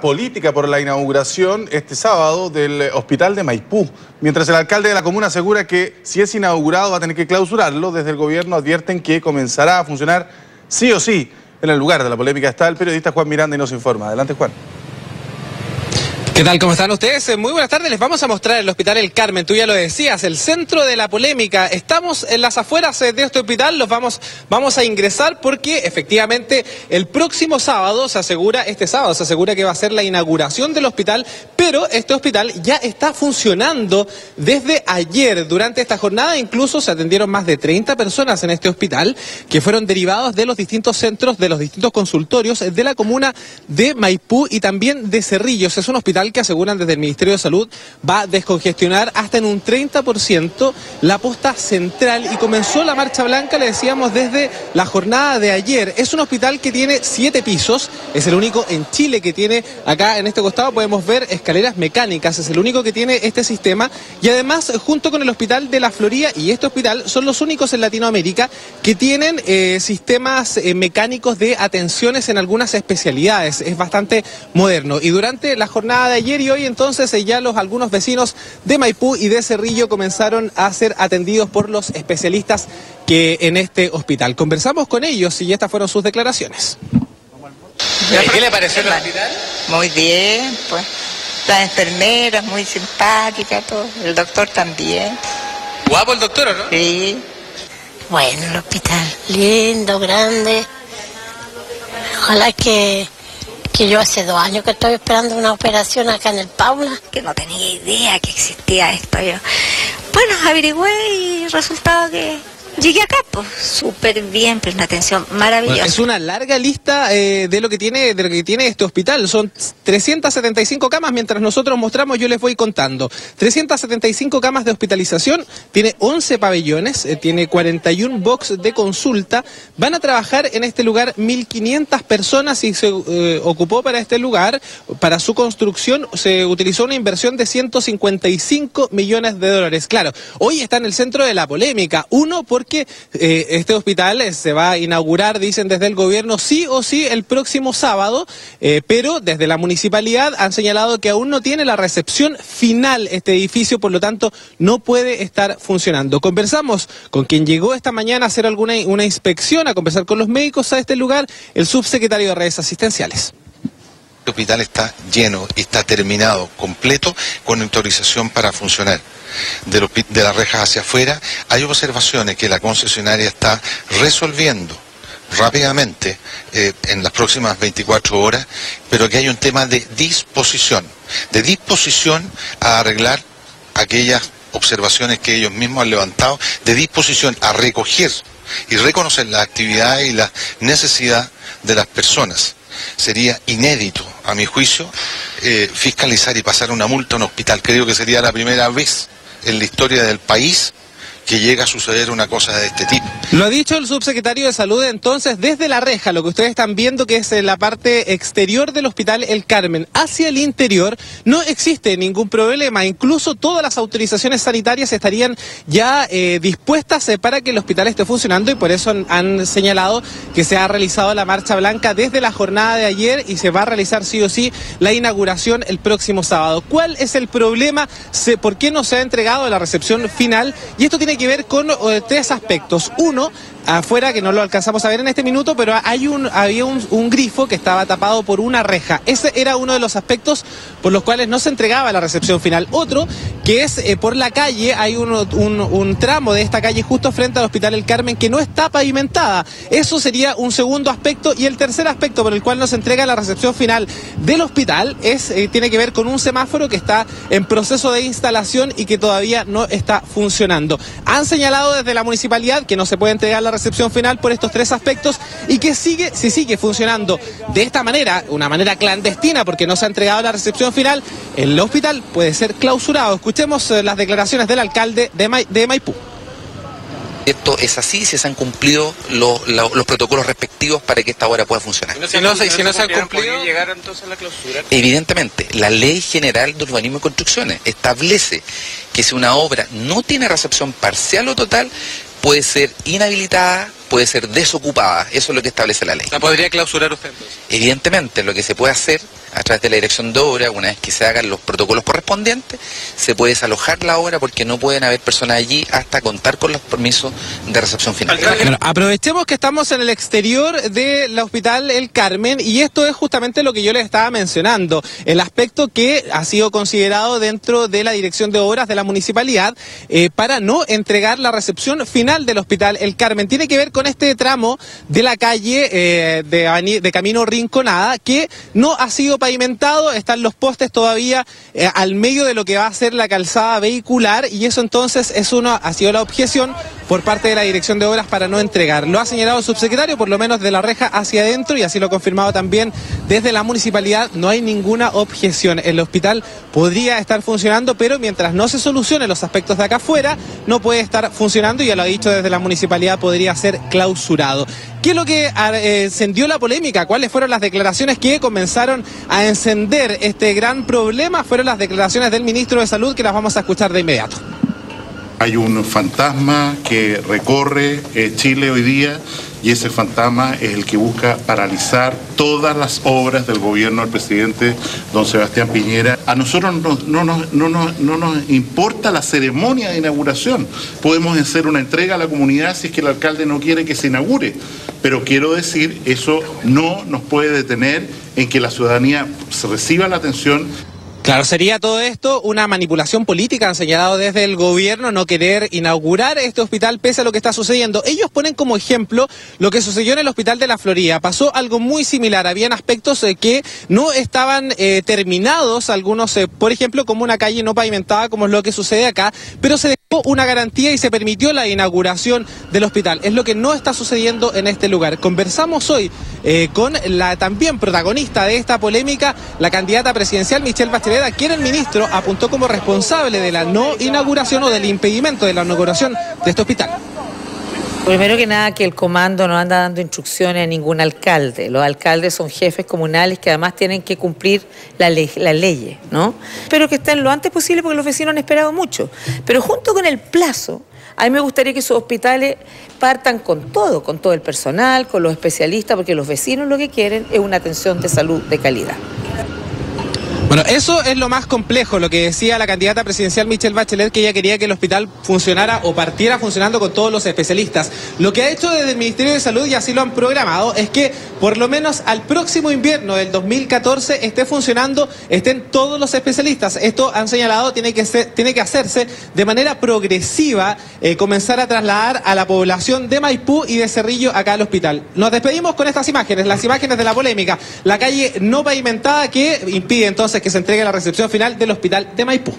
política por la inauguración este sábado del hospital de Maipú. Mientras el alcalde de la comuna asegura que si es inaugurado va a tener que clausurarlo, desde el gobierno advierten que comenzará a funcionar sí o sí. En el lugar de la polémica está el periodista Juan Miranda y nos informa. Adelante Juan. ¿Qué tal? ¿Cómo están ustedes? Eh, muy buenas tardes. Les vamos a mostrar el Hospital El Carmen. Tú ya lo decías, el centro de la polémica. Estamos en las afueras eh, de este hospital. Los vamos, vamos a ingresar porque efectivamente el próximo sábado se asegura, este sábado se asegura que va a ser la inauguración del hospital, pero este hospital ya está funcionando desde ayer. Durante esta jornada incluso se atendieron más de 30 personas en este hospital que fueron derivados de los distintos centros, de los distintos consultorios de la comuna de Maipú y también de Cerrillos. Es un hospital que aseguran desde el Ministerio de Salud va a descongestionar hasta en un 30% la posta central y comenzó la marcha blanca, le decíamos, desde la jornada de ayer. Es un hospital que tiene siete pisos, es el único en Chile que tiene, acá en este costado podemos ver escaleras mecánicas, es el único que tiene este sistema y además junto con el Hospital de la Florida y este hospital son los únicos en Latinoamérica que tienen eh, sistemas eh, mecánicos de atenciones en algunas especialidades. Es bastante moderno y durante la jornada de ayer y hoy entonces eh, ya los algunos vecinos de Maipú y de Cerrillo comenzaron a ser atendidos por los especialistas que en este hospital. Conversamos con ellos y estas fueron sus declaraciones. ¿Qué le pareció el hospital? Muy bien, pues. La enfermera muy simpática, todo. El doctor también. Guapo el doctor, ¿no? Sí. Bueno, el hospital, lindo, grande. Ojalá que que yo hace dos años que estoy esperando una operación acá en el Paula. Que no tenía idea que existía esto yo. Bueno, averigüé y resultaba que Llegué acá, pues, súper bien, pero una atención maravillosa. es una larga lista eh, de lo que tiene de lo que tiene este hospital. Son 375 camas, mientras nosotros mostramos, yo les voy contando. 375 camas de hospitalización, tiene 11 pabellones, eh, tiene 41 box de consulta. Van a trabajar en este lugar 1.500 personas y se eh, ocupó para este lugar, para su construcción, se utilizó una inversión de 155 millones de dólares. Claro, hoy está en el centro de la polémica. Uno, porque que eh, este hospital eh, se va a inaugurar, dicen desde el gobierno, sí o sí el próximo sábado, eh, pero desde la municipalidad han señalado que aún no tiene la recepción final este edificio, por lo tanto no puede estar funcionando. Conversamos con quien llegó esta mañana a hacer alguna una inspección, a conversar con los médicos a este lugar, el subsecretario de redes asistenciales el hospital está lleno y está terminado, completo, con autorización para funcionar. De, las rejas hacia afuera, hay observaciones que la concesionaria está resolviendo rápidamente eh, en las próximas 24 horas, pero que hay un tema de disposición, de disposición a arreglar aquellas observaciones que ellos mismos han levantado, de disposición a recoger y reconocer la actividad y la necesidad de las personas sería inédito, a mi juicio, eh, fiscalizar y pasar una multa a un hospital. Creo que sería la primera vez en la historia del país que llega a suceder una cosa de este tipo. Lo ha dicho el subsecretario de Salud entonces desde la reja, lo que ustedes están viendo que es la parte exterior del hospital El Carmen, hacia el interior no existe ningún problema, incluso todas las autorizaciones sanitarias estarían ya eh, dispuestas eh, para que el hospital esté funcionando y por eso han, señalado que se ha realizado la marcha blanca desde la jornada de ayer y se va a realizar sí o sí la inauguración el próximo sábado. ¿Cuál es el problema? ¿Por qué no se ha entregado la recepción final? Y esto tiene que ver con eh, tres aspectos. Uno, afuera, que no lo alcanzamos a ver en este minuto, pero hay un, había un, grifo que estaba tapado por una reja. Ese era uno de los aspectos por los cuales no se entregaba la recepción final. Otro, que es eh, por la calle, hay un, un, tramo de esta calle justo frente al Hospital El Carmen que no está pavimentada. Eso sería un segundo aspecto. Y el tercer aspecto por el cual no se entrega la recepción final del hospital es, eh, tiene que ver con un semáforo que está en proceso de instalación y que todavía no está funcionando. Han señalado desde la municipalidad que no se puede entregar la recepción final por estos tres aspectos y que sigue, si sigue funcionando de esta manera, una manera clandestina porque no se ha entregado la recepción final, el hospital puede ser clausurado. Escuchemos eh, las declaraciones del alcalde de, de Maipú esto es así, si se han cumplido los, protocolos respectivos para que esta obra pueda funcionar. Si no, se han cumplido, llegar entonces a la clausura. Evidentemente, la Ley General de Urbanismo y Construcciones establece que si una obra no tiene recepción parcial o total, puede ser inhabilitada, puede ser desocupada. Eso es lo que establece la ley. ¿La podría clausurar usted Evidentemente, lo que se puede hacer a través de la dirección de obra, una vez que se hagan los protocolos correspondientes, se puede desalojar la obra porque no pueden haber personas allí hasta contar con los permisos de recepción final. Bueno, aprovechemos que estamos en el exterior del hospital El Carmen y esto es justamente lo que yo les estaba mencionando, el aspecto que ha sido considerado dentro de la dirección de obras de la municipalidad eh, para no entregar la recepción final del hospital El Carmen. Tiene que ver con este tramo de la calle eh, de, de Camino Rinconada que no ha sido pavimentado, están los postes todavía eh, al medio de lo que va a ser la calzada vehicular y eso entonces es una, ha sido la objeción por parte de la dirección de obras para no entregar. Lo ha señalado el subsecretario, por lo menos de la reja hacia adentro y así lo ha confirmado también desde la municipalidad. No hay ninguna objeción. El hospital podría estar funcionando, pero mientras no se solucionen los aspectos de acá afuera, no puede estar funcionando y ya lo ha dicho desde la municipalidad, podría ser clausurado. ¿Qué es lo que ah, eh, encendió la polémica? ¿Cuáles fueron las declaraciones que comenzaron a encender este gran problema? Fueron las declaraciones del ministro de Salud que las vamos a escuchar de inmediato. Hay un fantasma que recorre eh, Chile hoy día y ese fantasma es el que busca paralizar todas las obras del gobierno del presidente don Sebastián Piñera. A nosotros no, no nos- no nos- no nos importa la ceremonia de inauguración. Podemos hacer una entrega a la comunidad si es que el alcalde no quiere que se inaugure. Pero quiero decir, eso no nos puede detener en que la ciudadanía reciba la atención Claro, sería todo esto una manipulación política, han señalado desde el gobierno no querer inaugurar este hospital pese a lo que está sucediendo. Ellos ponen como ejemplo lo que sucedió en el hospital de la Florida. Pasó algo muy similar, habían aspectos eh, que no estaban eh, terminados, algunos, eh, por ejemplo, como una calle no pavimentada, como es lo que sucede acá, pero se una garantía y se permitió la inauguración del hospital. Es lo que no está sucediendo en este lugar. Conversamos hoy eh, con la también protagonista de esta polémica, la candidata presidencial Michelle Bachelet, a quien el ministro apuntó como responsable de la no inauguración o del impedimento de la inauguración de este hospital. Primero que nada, que el comando no anda dando instrucciones a ningún alcalde. Los alcaldes son jefes comunales que además tienen que cumplir la ley- las leyes, ¿no? Pero que estén lo antes posible porque los vecinos han esperado mucho. Pero junto con el plazo, a mí me gustaría que sus hospitales partan con todo, con todo el personal, con los especialistas, porque los vecinos lo que quieren es una atención de salud de calidad. Bueno, eso es lo más complejo, lo que decía la candidata presidencial Michelle Bachelet, que ella quería que el hospital funcionara o partiera funcionando con todos los especialistas. Lo que ha hecho desde el Ministerio de Salud, y así lo han programado, es que por lo menos al próximo invierno del 2014 esté funcionando, estén todos los especialistas. Esto han señalado, tiene que, ser- tiene que hacerse de manera progresiva, eh, comenzar a trasladar a la población de Maipú y de Cerrillo acá al hospital. Nos despedimos con estas imágenes, las imágenes de la polémica, la calle no pavimentada que impide entonces que se entregue la recepción final del hospital de Maipú.